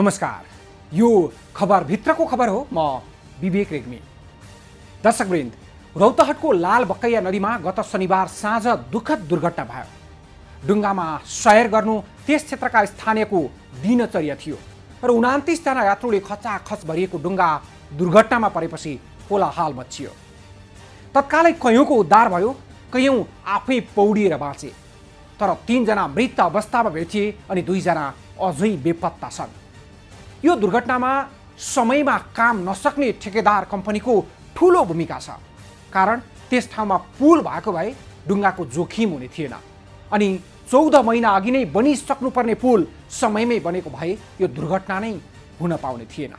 नमस्कार। यो खबरभित्रको खबर हो। म विवेक रेग्मी। दर्शकवृन्द रौतहटको लाल बक्कैया नदीमा गत शनिबार साँझ दुःखद दुर्घटना भयो। डुङ्गामा सयर गर्नु त्यस क्षेत्रका स्थानीयको दिनचर्या थियो र उनातिसजना यात्रुले खचाखच भरिएको डुङ्गा दुर्घटनामा परेपछि कोलाहाल मचियो। तत्कालै कैयौँको उद्धार भयो कैयौँ आफै पौडिएर बाँचे। तर तिनजना मृत अवस्थामा भेटिए अनि दुईजना अझै बेपत्ता छन्। यो दुर्घटनामा समयमा काम नसक्ने ठेकेदार कम्पनीको ठुलो भूमिका छ। कारण त्यस ठाउँमा पुल भएको भए डुङ्गाको जोखिम हुने थिएन। अनि चौध महिना अघि नै बनिसक्नुपर्ने पुल समयमै बनेको भए यो दुर्घटना नै हुन पाउने थिएन।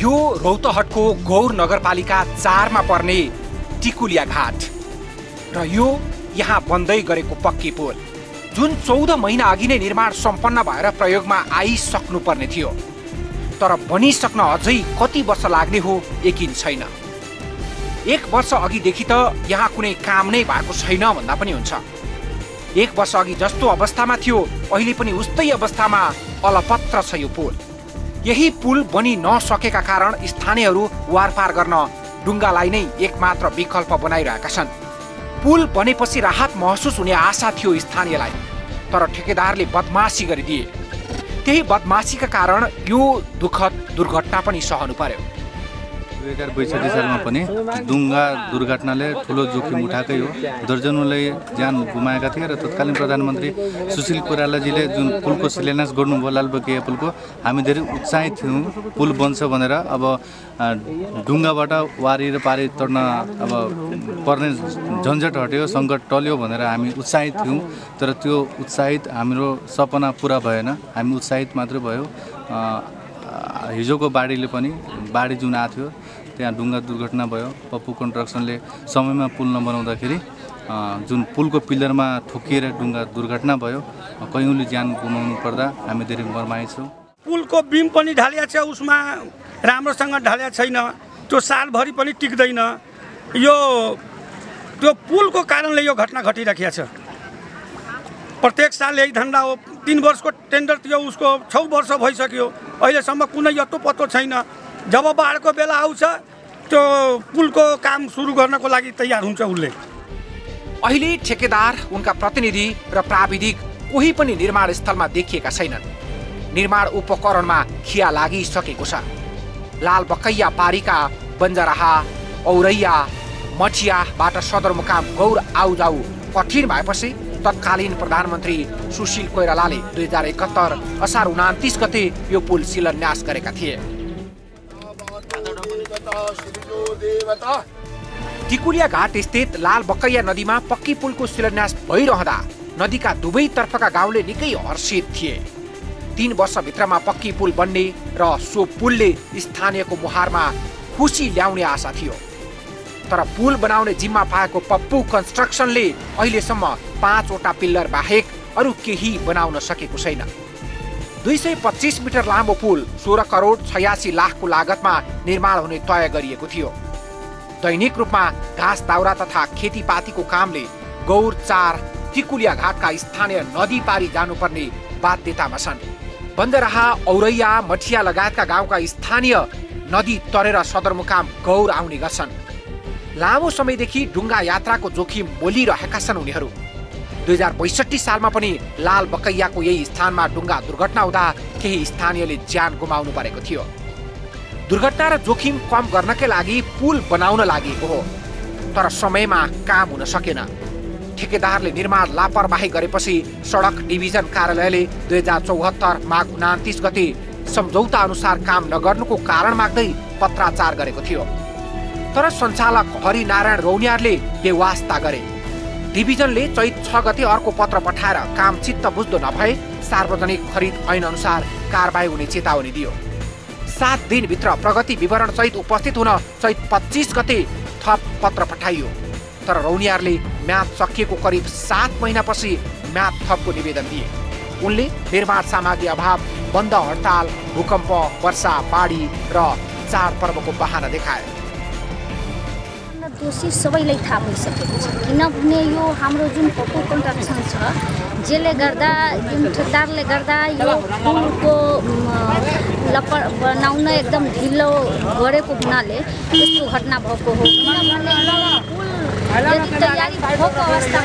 यो रौतहटको गौर नगरपालिका चारमा पर्ने टिकुलिया घाट। र यो यहाँ बन्दै गरेको पक्की पुल। जुन चौध महिना अघि नै निर्माण सम्पन्न भएर प्रयोगमा आइसक्नुपर्ने थियो। तर बनिसक्न अझै कति वर्ष लाग्ने हो यकिन छैन। एक वर्ष अघिदेखि त यहाँ कुनै काम नै भएको छैन भन्दा पनि हुन्छ। एक वर्ष अघि जस्तो अवस्थामा थियो अहिले पनि उस्तै अवस्थामा अलपत्र छ यो पुल। यही पुल बनि नसकेका कारण स्थानीयहरू वारपार गर्न डुङ्गालाई नै एकमात्र विकल्प बनाइरहेका छन्। पुल बनेपछि राहत महसुस हुने आशा थियो स्थानीयलाई तर ठेकेदारले बदमासी गरिदिए। त्यही बदमासीका कारण यो दुःखद दुर्घटना पनि सहनु पर्यो। दुई हजार बैसठी सालमा पनि डुङ्गा दुर्घटनाले ठुलो जोखिम उठाएकै हो। दर्जनौँले ज्यान गुमाएका थिए र तत्कालीन प्रधानमन्त्री सुशील कोइरालाजीले जुन पुलको शिलान्यास गर्नुभयो लालबगिया पुलको हामी धेरै उत्साहित थियौँ पुल बन्छ भनेर। अब डुङ्गाबाट वारी र पारी तर्न अब पर्ने झन्झट हट्यो सङ्कट टल्यो भनेर हामी उत्साहित थियौँ। तर त्यो उत्साहित हाम्रो सपना पुरा भएन। हामी उत्साहित मात्रै भयो। हिजोको बाढीले पनि बाढी जुन आएको थियो त्यहाँ डुङ्गा दुर्घटना भयो। पप्पु कन्स्ट्रक्सनले समयमा पुल नबनाउँदाखेरि जुन पुलको पिलरमा ठोकिएर डुङ्गा दुर्घटना भयो कैयौँले ज्यान गुमाउनु पर्दा हामी धेरै मर्माई छौँ। पुलको बिम पनि ढालिया छ उसमा राम्रोसँग ढालिया छैन त्यो सालभरि पनि टिक्दैन। यो त्यो पुलको कारणले यो घटना घटिराखेको छ। प्रत्येक साल यही धन्दा हो। तिन वर्षको टेन्डर थियो उसको छ वर्ष भइसक्यो। अहिलेसम्म कुनै यत्रो पत्तो छैन। जब बाढको बेला आउँछ त्यो पुलको काम सुरु गर्नको लागि तयार हुन्छ उसले। अहिले ठेकेदार उनका प्रतिनिधि र प्राविधिक कोही पनि निर्माण स्थलमा देखिएका छैनन्। निर्माण उपकरणमा खिया लागिसकेको छ। लाल बकैया पारीका बन्जराहा औरैया मठियाबाट सदरमुकाम गौर आउजाउ कठिन भएपछि तत्कालीन प्रधानमन्त्री सुशील कोइरालाले दुई हजार एकहत्तर असार उनातिस गते यो पुल शिलान्यास गरेका थिए। टिकुलिया घाट स्थित लाल बकैया नदीमा पक्की पुलको शिलान्यास भइरहँदा नदीका दुवैतर्फका गाउँले निकै हर्षित थिए। तीन वर्षभित्रमा पक्की पुल बन्ने र सो पुलले स्थानीयको मुहारमा खुसी ल्याउने आशा थियो। तर पुल बनाउने जिम्मा पाएको पप्पु कन्स्ट्रक्सनले अहिलेसम्म पाँचवटा पिल्लर बाहेक अरू केही बनाउन सकेको छैन। दुई सय पच्चिस मिटर लामो पुल सोह्र करोड छयासी लाखको लागतमा निर्माण हुने तय गरिएको थियो। दैनिक रूपमा घाँस दाउरा तथा खेतीपातीको कामले गौर चार टिकुलिया घाटका स्थानीय नदी पारी जानुपर्ने बाध्यतामा छन्। बन्दराहा औरैया मठिया लगायतका गाउँका स्थानीय नदी तरेर सदरमुकाम गौर आउने गर्छन्। लामो समयदेखि डुङ्गा यात्राको जोखिम बोलिरहेका छन् उनीहरू। दुई हजार बैसठी सालमा पनि लाल बकैयाको यही स्थानमा डुङ्गा दुर्घटना हुँदा केही स्थानीयले ज्यान गुमाउनु परेको थियो। दुर्घटना र जोखिम कम गर्नकै लागि पुल बनाउन लागेको हो तर समयमा काम हुन सकेन। ठेकेदारले निर्माण लापरवाही गरेपछि सडक डिभिजन कार्यालयले दुई हजार चौहत्तर माघ उनातिस गते सम्झौता अनुसार काम नगर्नुको कारण माग्दै पत्राचार गरेको थियो। तर सञ्चालक हरिनारायण रौनियारले बेवास्ता गरे। डिभिजनले चैत छ गते अर्को पत्र पठाएर काम चित्त बुझ्दो नभए सार्वजनिक खरिद ऐन अनुसार कारवाही हुने चेतावनी दियो। सात दिनभित्र प्रगति विवरण सहित उपस्थित हुन चैत पच्चिस गते थप पत्र पठाइयो। तर रौनियारले म्याद सकिएको करिब सात महिनापछि म्याद थपको निवेदन दिए। उनले निर्माण सामग्री अभाव बन्द हडताल भूकम्प वर्षा बाढी र चाडपर्वको बहाना देखाए। दोषी सबैलाई थाहा भइसकेको छ। किनभने यो हाम्रो जुन पप्पु कन्स्ट्रक्सन छ जसले गर्दा जुन ठेकदारले गर्दा यो पुलको लप बनाउन एकदम ढिलो गरेको हुनाले यस्तो घटना भएको हो। किनभने पुल यदि तयारी भएको अवस्था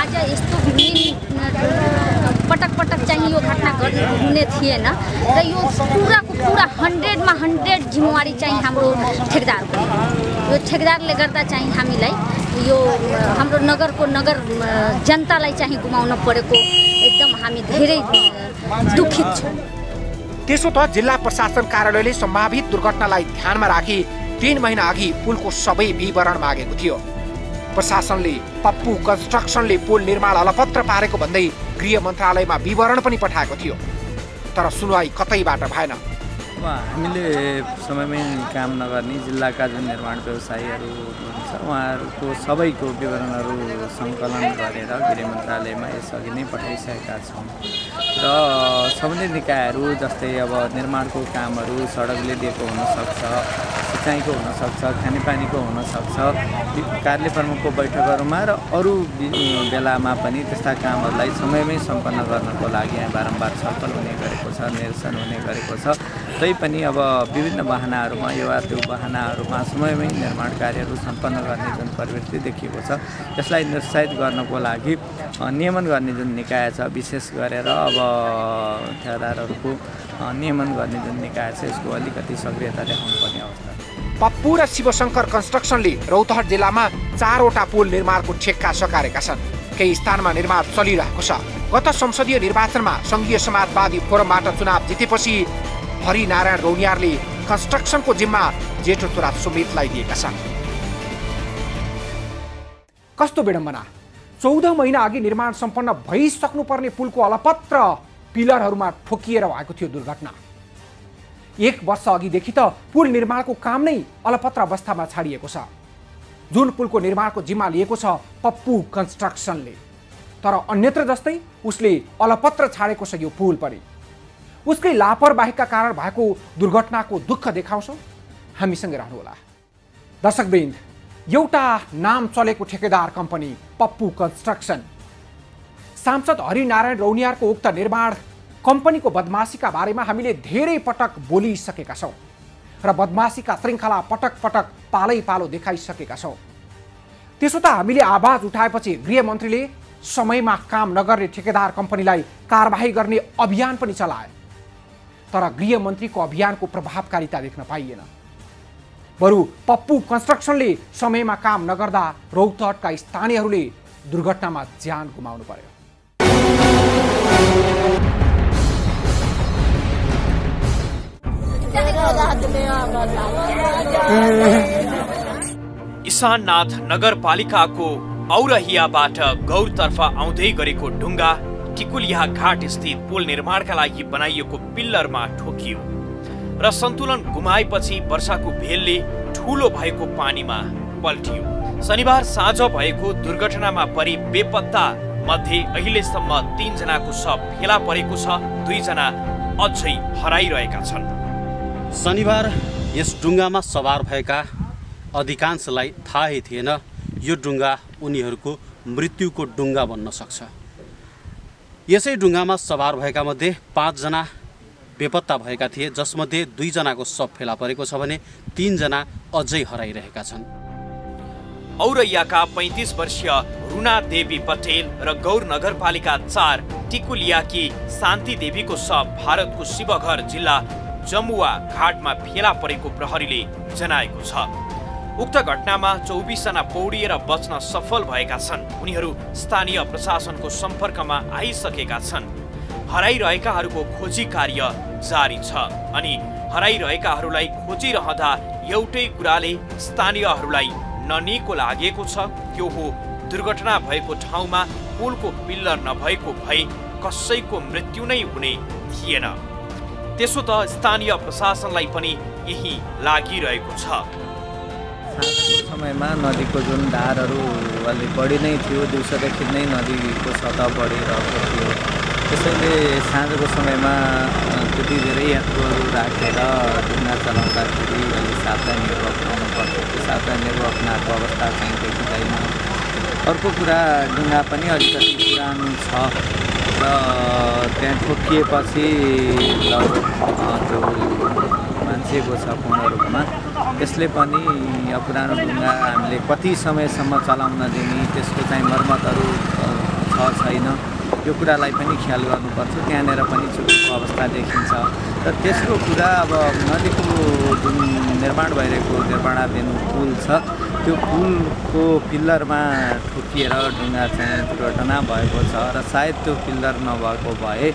आज यस्तो भिन्न पटक पटक चाहिँ यो घटना हुने थिएन। र यो पुराको पुरा हन्ड्रेडमा हन्ड्रेड जिम्मेवारी चाहिँ हाम्रो ठेकदारको। यो ठेकदारले गर्दा चाहिँ हामीलाई यो हाम्रो नगरको नगर जनतालाई चाहिँ गुमाउन परेको एकदम हामी धेरै दुखित छौँ। त्यसो त जिल्ला प्रशासन कार्यालयले सम्भावित दुर्घटनालाई ध्यानमा राखी तीन महिना अघि पुलको सबै विवरण मागेको थियो। प्रशासनले पप्पू कन्स्ट्रक्सनले पुल निर्माण अलपत्र पारेको भन्दै गृह मन्त्रालयमा विवरण पनि पठाएको थियो। तर सुनवाई कतैबाट भएन? अब हामीले समयमै काम नगर्ने जिल्लाका जुन निर्माण व्यवसायीहरू हुनुहुन्छ। उहाँहरूको सबैको विवरणहरू सङ्कलन गरेर गृह मन्त्रालयमा यसअघि नै पठाइसकेका छौँ। र सम्बन्धित निकायहरू जस्तै अब निर्माणको कामहरू सडकले दिएको हुनसक्छ सिँचाइको हुनसक्छ खानेपानीको हुनसक्छ कार्य प्रमुखको बैठकहरूमा र अरू बेलामा पनि त्यस्ता कामहरूलाई समयमै सम्पन्न गर्नको लागि बारम्बार छलफल हुने गरेको छ निरसन हुने गरेको छ। तैपनि अब विभिन्न वाहनाहरूमा यो वा त्यो वाहनाहरूमा समयमै निर्माण कार्यहरू सम्पन्न गर्ने जुन प्रवृत्ति देखिएको छ त्यसलाई निरुत्साहित गर्नको लागि नियमन गर्ने जुन निकाय छ विशेष गरेर अब ठेकेदारहरूको नियमन गर्ने जुन निकाय छ यसको अलिकति सक्रियता देखाउनु पर्ने अवस्था। पप्पू र शिवशङ्कर कन्स्ट्रक्सनले रौतहट जिल्लामा चारवटा पुल निर्माणको ठेक्का सकारेका छन् केही स्थानमा निर्माण चलिरहेको छ गत संसदीय निर्वाचनमा सङ्घीय समाजवादी फोरमबाट चुनाव जितेपछि हरिनारायण रौनियारले कन्स्ट्रक्सनको जिम्मा जेठो छोरा सुमितलाई दिएका छन्। कस्तो विडम्बना? चौध महिना अघि निर्माण सम्पन्न भइसक्नुपर्ने पुलको अलपत्र पिलरहरूमा ठोकिएर भएको थियो दुर्घटना। एक वर्ष अघिदेखि त पुल निर्माणको काम नै अलपत्र अवस्थामा छाडिएको छ। जुन पुलको निर्माणको जिम्मा लिएको छ पप्पू कन्स्ट्रक्सनले। तर अन्यत्र जस्तै उसले अलपत्र छाडेको छ यो पुल पनि। उसकै लापरवाहीका कारण भएको दुर्घटनाको दुःख देखाउँछौँ? हामीसँगै रहनुहोला। दर्शकवृन्द एउटा नाम चलेको ठेकेदार कम्पनी पप्पू कन्स्ट्रक्सन। सांसद हरिनारायण रौनियारको उक्त निर्माण कम्पनीको बदमासीका बारेमा हामीले धेरै पटक बोलिसकेका छौँ र बदमासीका श्रृङ्खला पटक पटक पालै पालो देखाइसकेका छौँ। त्यसो त हामीले आवाज उठाएपछि गृहमन्त्रीले समयमा काम नगर्ने ठेकेदार कम्पनीलाई कारवाही गर्ने अभियान पनि चलाए। तर गृहमन्त्रीको अभियानको प्रभावकारिता देख्न पाइएन। बरु पप्पू कन्स्ट्रक्सनले समयमा काम नगर्दा रौतहटका स्थानीयहरूले दुर्घटनामा ज्यान गुमाउनु पर्यो। इसाननाथ नगरपालिकाको औरहियाबाट गौरतर्फ आउँदै गरेको ढुङ्गा टिकुलिया घाट स्थित पुल निर्माणका लागि बनाइएको पिल्लरमा ठोकियो र सन्तुलन गुमाएपछि वर्षाको भेलले ठुलो भएको पानीमा पल्टियो। शनिबार साँझ भएको दुर्घटनामा परि बेपत्ता मध्ये अहिलेसम्म तीनजनाको शव फेला परेको छ दुईजना अझै हराइरहेका छन्। शनिबार यस डुङ्गामा सवार भएका अधिकांशलाई थाहै थिएन यो डुङ्गा उनीहरूको मृत्युको डुङ्गा बन्न सक्छ। यसै डुङ्गामा सवार भएका मध्ये पाँचजना बेपत्ता भएका थिए जसमध्ये दुईजनाको शव फेला परेको छ भने तिनजना अझै हराइरहेका छन्। औरैयाका पैँतिस वर्षीय रुना देवी पटेल र गौर नगरपालिका चार टिकुलियाकी शान्ति देवीको शव भारतको शिवघर जिल्ला जमुवा घाटमा फेला परेको प्रहरीले जनाएको छ। उक्त घटनामा चौबिसजना पौडिएर बच्न सफल भएका छन्। उनीहरू स्थानीय प्रशासनको सम्पर्कमा आइसकेका छन्। हराइरहेकाहरूको खोजी कार्य जारी छ अनि हराइरहेकाहरूलाई खोजिरहँदा एउटै कुराले स्थानीयहरूलाई ननिको लागेको छ। त्यो हो दुर्घटना भएको ठाउँमा पुलको पिल्लर नभएको भए कसैको मृत्यु नै हुने थिएन। त्यसो त स्थानीय प्रशासनलाई पनि यही लागिरहेको छ। समयमा नदीको जुन धारहरू अलि बढी नै थियो दिउँसोदेखि नै नदीको सतह बढिरहेको थियो। त्यसैले साँझको समयमा त्यति धेरै यात्रुहरू राखेर डुङ्गा चलाउँदाखेरि अलि सावधानीहरू अप्नाउनु पर्छ साथ उनीहरू अप्नाएको अवस्था चाहिँ देखिँदैन। अर्को कुरा ढुङ्गा पनि अलिकति पुरानो छ र त्यहाँ ठोकिएपछि लगभग मान्छेको छ फोनहरूमा त्यसले पनि पुरानो ढुङ्गा हामीले कति समयसम्म चलाउन दिने त्यसको चाहिँ मर्मतहरू छ छैन। यो कुरालाई पनि ख्याल गर्नुपर्छ। त्यहाँनिर पनि चुकेको अवस्था देखिन्छ। र तेस्रो कुरा अब नदीको जुन निर्माण भइरहेको निर्माणाधीन पुल छ त्यो पुलको पिल्लरमा ठोकिएर ढुङ्गा चाहिँ दुर्घटना भएको छ र सायद त्यो पिल्लर नभएको भए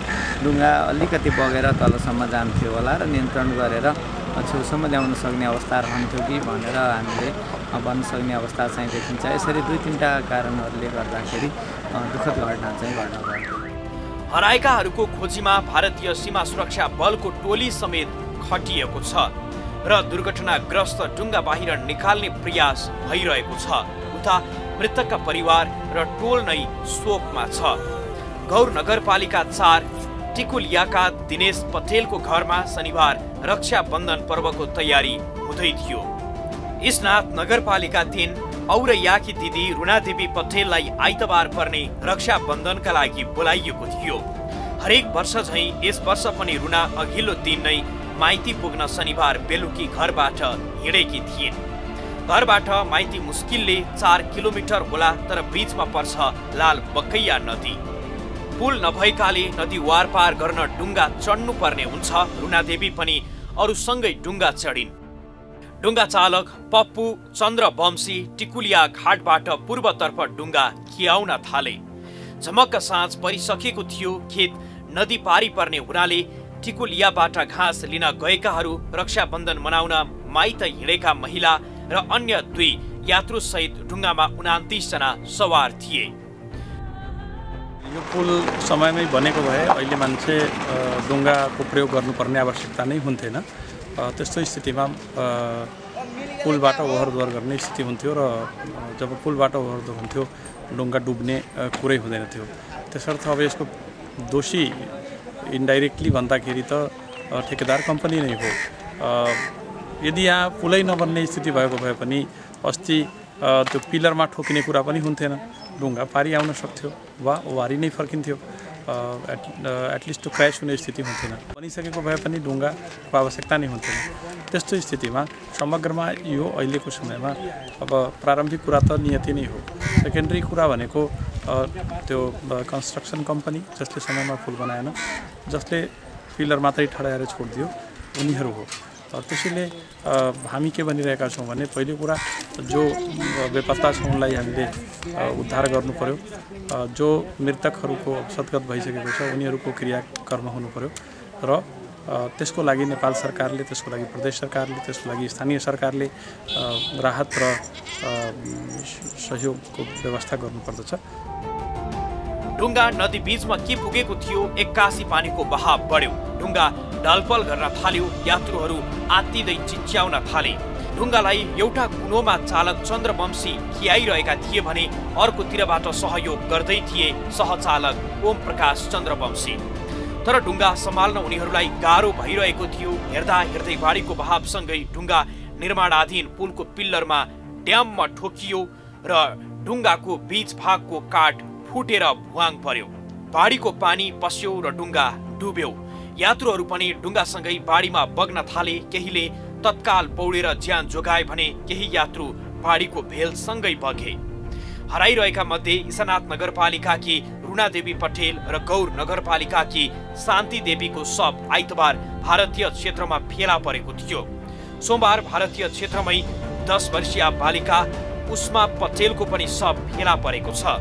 ढुङ्गा अलिकति बगेर तलसम्म जान्थ्यो होला र नियन्त्रण गरेर छेउसम्म ल्याउन सक्ने अवस्था रहन्थ्यो कि भनेर हामीले भन्न सक्ने अवस्था चाहिँ देखिन्छ। यसरी दुई तिनवटा कारणहरूले गर्दाखेरि दुःखद घटना चाहिँ घट्न गयो हराएकाहरूको खोजीमा भारतीय सीमा सुरक्षा बलको टोली समेत खटिएको छ र दुर्घटनाग्रस्त डुङ्गा बाहिर निकाल्ने प्रयास भइरहेको छ। उता मृतकका परिवार र टोल नै शोकमा छ। गौर नगरपालिका चार टिकुलियाका दिनेश पटेलको घरमा शनिबार रक्षाबन्धन पर्वको तयारी हुँदै थियो। इसनाथ नगरपालिका तिन औरयाकी दिदी रुणादेवी पटेललाई आइतबार पर्ने रक्षाबन्धनका लागि बोलाइएको थियो। हरेक वर्ष झैँ यस वर्ष पनि रुना अघिल्लो दिन नै माइती पुग्न शनिबार बेलुकी घरबाट हिँडेकी थिइन्। घरबाट माइती मुस्किलले चार किलोमिटर होला तर बिचमा पर्छ लाल बकैया नदी। पुल नभएकाले नदी वारपार गर्न डुङ्गा चढ्नु पर्ने हुन्छ। रुनादेवी पनि अरूसँगै डुङ्गा चढिन्। डुङ्गा चालक पप्पू चन्द्र वंशी टिकुलिया घाटबाट पूर्वतर्फ डुङ्गा खियाउन थाले। झमक्क साँझ परिसकेको थियो खेत नदी पारी पर्ने हुनाले टिकुलियाबाट घाँस लिन गएकाहरू रक्षाबन्धन मनाउन माइत हिँडेका महिला र अन्य दुई यात्रुसहित डुङ्गामा उनातिसजना सवार थिए। यो पुल समयमै बनेको भए अहिले मान्छे डुङ्गाको प्रयोग गर्नुपर्ने आवश्यकता नै हुन्थेन। त्यस्तो स्थितिमा पुलबाट ओहोर दोहोर गर्ने स्थिति हुन्थ्यो र जब पुलबाट ओहोर हुन्थ्यो डुङ्गा डुब्ने कुरै हुँदैन थियो। त्यसर्थ अब यसको दोषी इन्डाइरेक्टली भन्दाखेरि त ठेकेदार कम्पनी नै हो। यदि यहाँ पुलै नबन्ने स्थिति भएको भए पनि अस्ति त्यो पिलरमा ठोकिने कुरा पनि हुन्थेन। ढुङ्गा पारी आउन सक्थ्यो वा वारी नै फर्किन्थ्यो एट एटलिस्ट क्रास हुने स्थिति हुन्थेन। बनिसकेको भए पनि ढुङ्गाको आवश्यकता नै हुन्थेन। त्यस्तो स्थितिमा समग्रमा यो अहिलेको समयमा अब प्रारम्भिक कुरा त नियति नै हो। सेकेन्ड्री कुरा भनेको त्यो कन्स्ट्रक्सन कम्पनी जसले समयमा पुल बनाएन जसले पिलर मात्रै ठडाएर छोडिदियो उनीहरू हो। त्यसैले हामी के भनिरहेका छौँ भने पहिलो कुरा जो बेपत्ता छ उनलाई हामीले उद्धार पर्यो। जो मृतकहरूको सद्गत भइसकेको छ उनीहरूको क्रियाकर्म हुनु पर्यो र त्यसको लागि नेपाल सरकारले त्यसको लागि प्रदेश सरकारले त्यसको लागि स्थानीय सरकारले राहत र सहयोगको व्यवस्था गर्नुपर्दछ ढुङ्गा नदी बीचमा के पुगेको थियो एक्कासी पानीको बहाव बढ्यो। ढुङ्गा ढलपल गर्न थाल्यो यात्रुहरू आत्तिँदै चिच्याउन थाले। ढुङ्गालाई एउटा कुनोमा चालक चन्द्रवंशी खियाइरहेका थिए भने अर्कोतिरबाट सहयोग गर्दै थिए सहचालक ओम प्रकाश चन्द्रवंशी। तर ढुङ्गा सम्हाल्न उनीहरूलाई गाह्रो भइरहेको थियो। हेर्दा हेर्दै बाढीको बहावसँगै ढुङ्गा निर्माणाधीन पुलको पिल्लरमा ड्याममा ठोकियो र ढुङ्गाको बीच भागको काठ फुटेर भुवाङ पर्यो। बाढीको पानी पस्यो र डुङ्गा डुब्यो। यात्रुहरू पनि डुङ्गासँगै बाढीमा बग्न थाले केहीले तत्काल पौडेर ज्यान जोगाए भने केही यात्रु बाढीको भेलसँगै बगे। हराइरहेका मध्ये ईशानाथ नगरपालिकाकी रुणादेवी पटेल र गौर नगरपालिकाकी शान्ति देवीको शव आइतबार भारतीय क्षेत्रमा फेला परेको थियो। सोमबार भारतीय क्षेत्रमै दस वर्षीय बालिका उष्मा पटेलको पनि शव फेला परेको छ।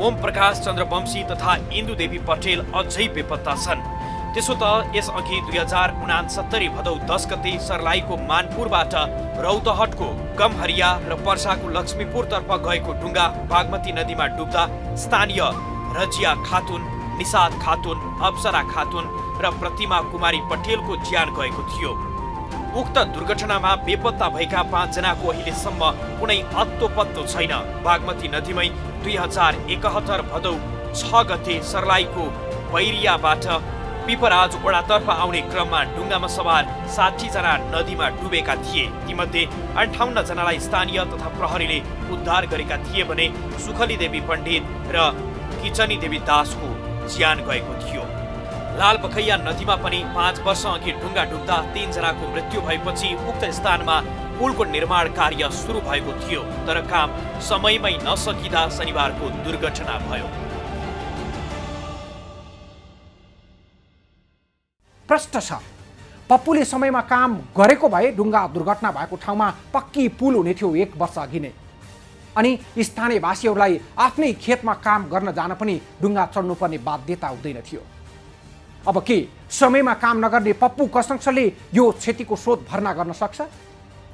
ओम प्रकाश चन्द्रवंशी तथा इन्दुदेवी पटेल अझै बेपत्ता छन्। त्यसो त यसअघि दुई हजार उनासत्तरी भदौ दस गते सर्लाहीको मानपुरबाट रौतहटको गमहरिया र पर्साको लक्ष्मीपुरतर्फ गएको डुङ्गा बागमती नदीमा डुब्दा स्थानीय रजिया खातुन निषाद खातुन अप्सरा खातुन र प्रतिमा कुमारी पटेलको ज्यान गएको थियो। उक्त दुर्घटनामा बेपत्ता भएका पाँचजनाको अहिलेसम्म कुनै अत्तो पत्तो छैन। बागमती नदीमै दुई हजार एकहत्तर भदौ छ गते सर्लाहीको बैरियाबाट पिपराज ओडातर्फ आउने क्रममा डुङ्गामा सवार जना नदीमा डुबेका थिए। तीमध्ये अन्ठाउन्न जनालाई स्थानीय तथा प्रहरीले उद्धार गरेका थिए भने सुखली देवी पण्डित र किचनी देवी दासको ज्यान गएको थियो। लाल बखैया नदीमा पनि पाँच वर्ष अघि डुङ्गा डुब्दा तीनजनाको मृत्यु भएपछि उक्त स्थानमा पुलको निर्माण कार्य सुरु भएको थियो तर काम समयमै नसकिँदा शनिबारको दुर्घटना भयो। प्रष्ट छ पप्पुले समयमा काम गरेको भए डुङ्गा दुर्घटना भएको ठाउँमा पक्की पुल हुने थियो एक वर्ष अघि नै। अनि स्थानीयवासीहरूलाई आफ्नै खेतमा काम गर्न जान पनि डुङ्गा चढ्नुपर्ने बाध्यता हुँदैन थियो। अब के? समयमा काम नगर्ने पप्पु कन्स्ट्रक्सनले यो क्षतिको स्रोत भर्ना गर्न सक्छ?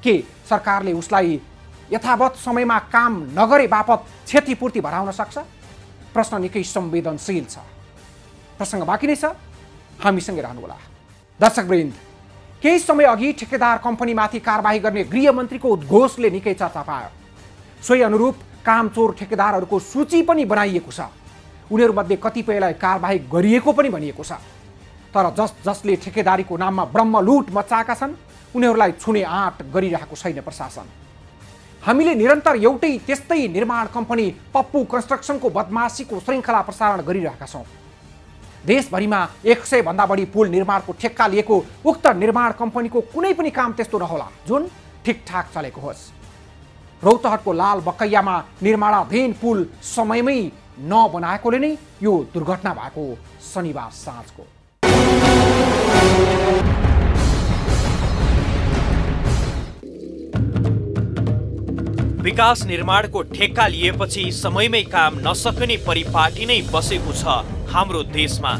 के सरकारले उसलाई यथावत समयमा काम नगरे बापत क्षतिपूर्ति भराउन सक्छ? प्रश्न निकै संवेदनशील छ। प्रसङ्ग बाँकी नै छ। हामीसँगै रहनुहोला। दर्शकवृन्द केही समय अघि ठेकेदार कम्पनीमाथि कारवाही गर्ने गृहमन्त्रीको उद्घोषले निकै चर्चा पायो। सोही अनुरूप कामचोर ठेकेदारहरूको सूची पनि बनाइएको छ। उनीहरूमध्ये कतिपयलाई कारवाही गरिएको पनि भनिएको छ। तर जस जसले ठेकेदारीको नाममा ब्रह्मलुट मचाएका छन् उनीहरूलाई छुने आँट गरिरहेको छैन प्रशासन। हामीले निरन्तर एउटै त्यस्तै निर्माण कम्पनी पप्पु कन्स्ट्रक्सनको बदमासीको श्रृङ्खला प्रसारण गरिरहेका छौँ। देशभरिमा एक सय भन्दा बढी पुल निर्माणको ठेक्का लिएको उक्त निर्माण कम्पनीको कुनै पनि काम त्यस्तो नहोला। जुन ठिकठाक चलेको होस्। रौतहटको लाल बकैयामा निर्माणाधीन पुल समयमै नबनाएकोले नै यो दुर्घटना भएको शनिबार साँझको। विकास निर्माणको ठेक्का लिएपछि समयमै काम नसक्ने परिपाटी नै बसेको छ हाम्रो देशमा।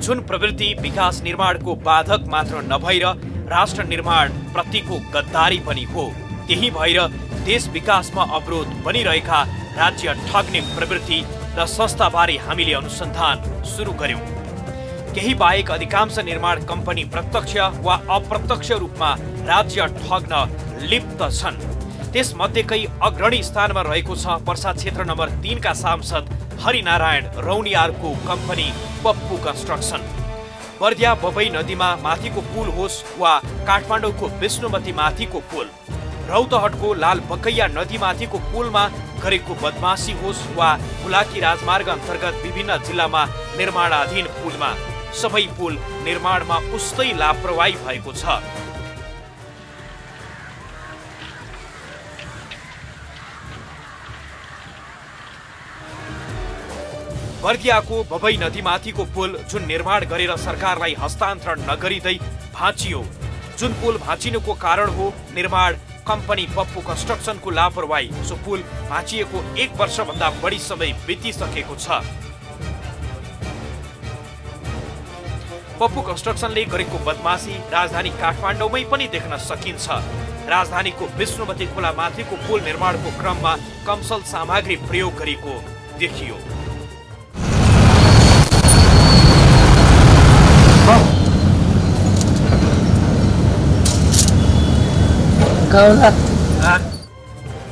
जुन प्रवृत्ति विकास निर्माणको बाधक मात्र नभएर राष्ट्र निर्माण प्रतिको गद्दारी पनि हो त्यही भएर देश विकासमा अवरोध बनिरहेका राज्य ठग्ने प्रवृत्ति र संस्थाबारे हामीले अनुसन्धान सुरु गर्यौँ। केही बाहेक अधिकांश निर्माण कम्पनी प्रत्यक्ष वा अप्रत्यक्ष रूपमा राज्य ठग्न लिप्त छन्। त्यसमध्येकै अग्रणी स्थानमा रहेको छ पर्सा क्षेत्र नम्बर तिनका सांसद हरिनारायण रौनियारको कम्पनी पप्पू कन्स्ट्रक्सन। बर्दिया बबई नदीमा माथिको पुल होस् वा काठमाडौँको विष्णुमती माथिको पुल। रौतहटको लाल बकैया नदीमाथिको पुलमा गरेको बदमासी होस् वा हुलाकी राजमार्ग अन्तर्गत विभिन्न जिल्लामा निर्माणाधीन पुलमा। सबै पुल निर्माणमा उस्तै लापरवाही भएको छ। बर्दियाको बबई नदीमाथिको पुल जुन निर्माण गरेर सरकारलाई हस्तान्तरण नगरिँदै भाँचियो। जुन पुल भाँचिनुको कारण हो निर्माण कम्पनी पप्पु कन्स्ट्रक्सनको लापरवाही सो पुल भाँचिएको एक वर्षभन्दा बढी समय बितिसकेको छ। पप्पु कन्स्ट्रक्सनले गरेको बदमासी राजधानी काठमाडौँमै पनि देख्न सकिन्छ। राजधानीको विष्णुमती खोला माथिको पुल निर्माणको क्रममा कमसल सामग्री प्रयोग गरेको देखियो।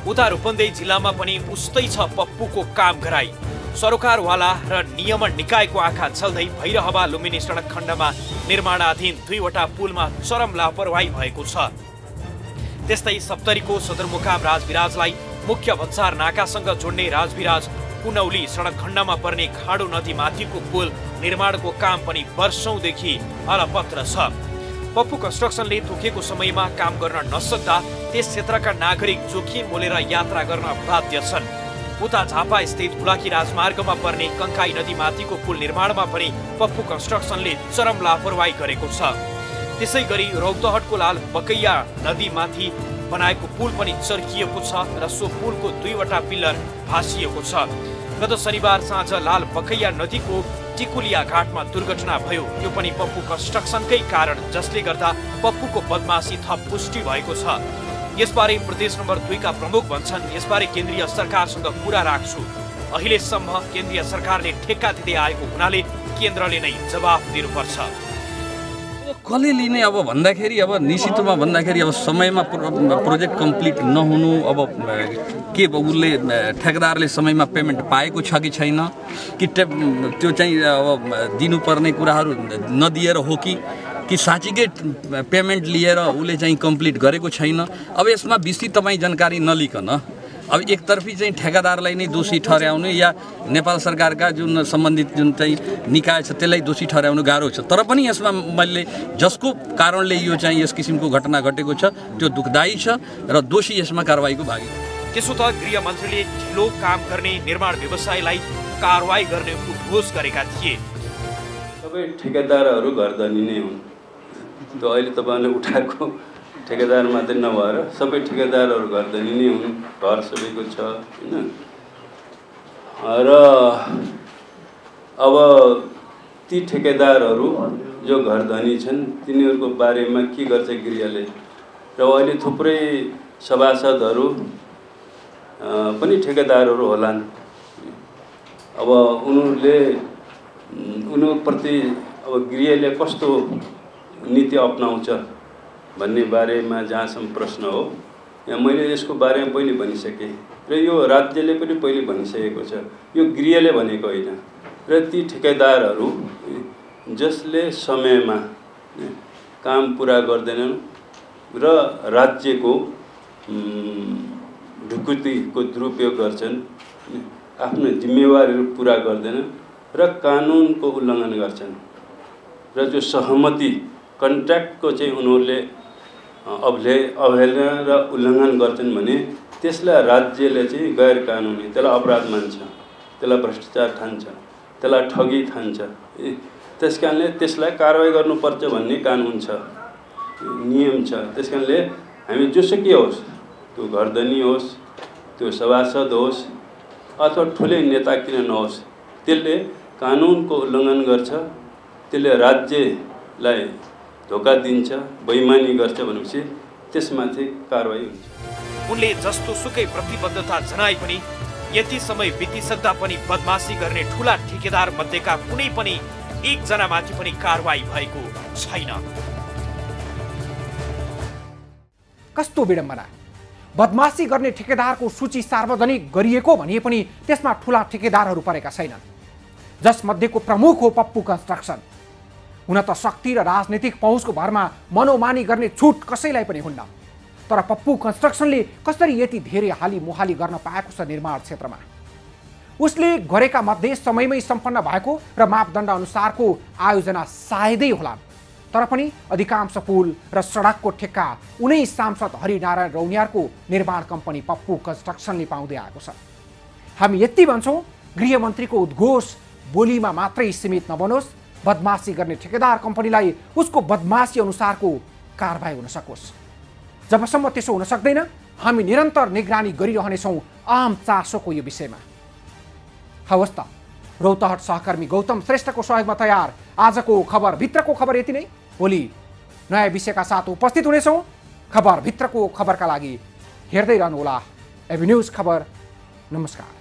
उता रूपन्देही जिल्लामा पनि उस्तै छ पप्पुको काम गराई। सरोकारवाला र नियमन निकायको आँखा चल्दै भैरहवा लुम्बिनी सडक खण्डमा निर्माणाधीन दुईवटा पुलमा चरम लापरवाही भएको छ। त्यस्तै सप्तरीको सदरमुकाम राजविराजलाई मुख्य भन्सार नाकासँग जोड्ने राजविराज कुनौली सडक खण्डमा पर्ने खाडो नदी माथिको पुल निर्माणको काम पनि वर्षौँदेखि अलपत्र छ। पप्पु कन्स्ट्रक्सनले तोकेको समयमा काम गर्न नसक्दा त्यस क्षेत्रका नागरिक जोखिम मोलेर यात्रा गर्न बाध्य छन्। उता झापा स्थित बुलाकी राजमार्गमा पर्ने कङ्काई नदीमाथिको पुल निर्माणमा पनि पप्पु कन्स्ट्रक्सनले चरम लापरवाही गरेको छ। त्यसै गरी रौतहटको लाल बकैया नदीमाथि बनाएको पुल पनि चर्किएको छ र सो पुलको दुईवटा पिल्लर भाँसिएको छ। गत शनिबार साँझ लाल बकैया नदीको टिकुलिया घाटमा दुर्घटना भयो। यो पनि पप्पु कन्स्ट्रक्सनकै कारण जसले गर्दा पप्पुको बदमासी थप पुष्टि भएको छ। यसबारे प्रदेश नम्बर दुईका प्रमुख भन्छन् यसबारे केन्द्रीय सरकारसँग कुरा राख्छु। अहिलेसम्म केन्द्रीय सरकारले ठेक्का दिँदै आएको हुनाले केन्द्रले नै जवाफ दिनुपर्छ। कसले लिने अब भन्दाखेरि अब निश्चित रूपमा भन्दाखेरि अब समयमा प्रो- प्रोजेक्ट कम्प्लिट नहुनु अब के उसले ठेकेदारले समयमा पेमेन्ट पाएको छ कि छैन? कि त्यो चाहिँ अब दिनुपर्ने कुराहरू नदिएर हो कि? कि साँच्चीकै पेमेन्ट लिएर उसले चाहिँ कम्प्लिट गरेको छैन? अब यसमा विस्तृत तपाईँ जानकारी नलिकन। अब एकतर्फी चाहिँ ठेकादारलाई नै दोषी ठहर्याउनु या नेपाल सरकारका जुन सम्बन्धित जुन चाहिँ निकाय छ त्यसलाई दोषी ठहर्याउनु गाह्रो छ। तर पनि यसमा मैले जसको कारणले यो चाहिँ यस किसिमको घटना घटेको छ त्यो दुःखदायी छ र दोषी यसमा कारवाहीको भागी त्यसो त गृहमन्त्रीले ढिलो काम गर्ने निर्माण व्यवसायलाई कारवाही गर्ने उद्घोष गरेका थिए। सबै ठेकेदारहरू घरधनी नै हुन्। त्यो अहिले तपाईँले उठाएको ठेकेदार मात्रै नभएर सबै ठेकेदारहरू घरधनी नै हुन् घर सबैको छ होइन? र अब ती ठेकेदारहरू जो घरधनी छन् तिनीहरूको बारेमा के गर्छ गृहले र अहिले थुप्रै सभासदहरू पनि ठेकेदारहरू होलान्। अब उनीहरूले उनीहरूप्रति अब गृहले कस्तो नीति अप्नाउँछ? भन्ने बारेमा जहाँसम्म प्रश्न हो यहाँ मैले यसको बारेमा पहिले भनिसकेँ। र यो राज्यले पनि पहिले भनिसकेको छ। यो गृहले भनेको होइन। र ती ठेकेदारहरू जसले समयमा काम पुरा गर्दैनन् र राज्यको उम्, ढुकुटीको दुरुपयोग गर्छन् आफ्नो जिम्मेवारीहरू पुरा गर्दैनन् र कानुनको उल्लङ्घन गर्छन्। र जो सहमति कन्ट्र्याक्टको चाहिँ उनीहरूले अवले अवहेलना र उल्लङ्घन गर्छन् भने त्यसलाई राज्यले चाहिँ गैर कानुनी त्यसलाई अपराध मान्छ त्यसलाई भ्रष्टाचार ठान्छ त्यसलाई ठगी ठान्छ। त्यस कारणले त्यसलाई कारवाही गर्नुपर्छ भन्ने कानुन छ नियम छ। त्यस कारणले हामी जोसुकै होस् त्यो घरधनी होस् त्यो सभासद होस् अथवा ठुलै नेता किन नहोस् त्यसले कानुनको उल्लङ्घन गर्छ त्यसले राज्यलाई धोका दिन्छ बैमानी गर्छ भनेपछि त्यसमाथि कारवाही हुन्छ। उनले जस्तो सुकै प्रतिबद्धता जनाए पनि यति समय बितिसक्दा पनि बदमासी गर्ने ठुला ठेकेदार मध्येका कुनै पनि एकजनामाथि पनि कारवाही भएको छैन। कस्तो विडम्बना? बदमासी गर्ने ठेकेदारको सूची सार्वजनिक गरिएको भनिए पनि त्यसमा ठुला ठेकेदारहरू परेका छैनन्। जसमध्येको प्रमुख हो पप्पू कन्स्ट्रक्सन। हुन त शक्ति र राजनीतिक पहुँचको भरमा मनोमानी गर्ने छुट कसैलाई पनि हुन्न। तर पप्पू कन्स्ट्रक्सनले कसरी यति धेरै हाली मुहाली गर्न पाएको छ निर्माण क्षेत्रमा? उसले गरेका मध्ये समयमै सम्पन्न भएको र मापदण्ड अनुसारको आयोजना सायदै होला। तर पनि अधिकांश पुल र सडकको ठेक्का उनै सांसद हरिनारायण रौनियारको निर्माण कम्पनी पप्पू कन्स्ट्रक्सनले पाउँदै आएको छ। हामी यति भन्छौँ गृहमन्त्रीको उद्घोष बोलीमा मात्रै सीमित नबनोस्। बदमासी गर्ने ठेकेदार कम्पनीलाई उसको बदमासी अनुसारको कारवाही हुन सकोस्। जबसम्म त्यसो हुन सक्दैन हामी निरन्तर निगरानी गरिरहनेछौँ आम चासोको यो विषयमा। हवस् त रौतहट सहकर्मी गौतम श्रेष्ठको सहयोगमा तयार। आजको खबर भित्रको खबर यति नै। भोलि नयाँ विषयका साथ उपस्थित हुनेछौँ। खबर भित्रको खबरका लागि हेर्दै रहनुहोला। एभिन्युज खबर नमस्कार।